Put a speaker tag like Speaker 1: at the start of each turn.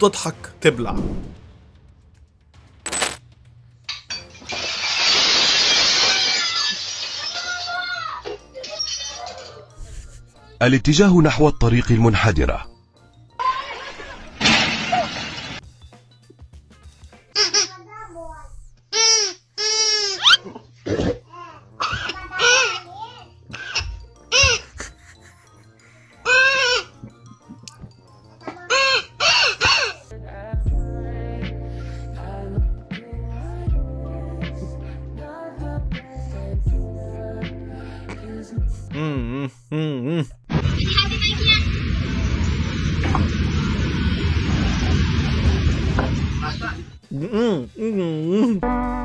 Speaker 1: تضحك تبلع.
Speaker 2: الاتجاه نحو الطريق المنحدرة.
Speaker 1: Mm-hmm.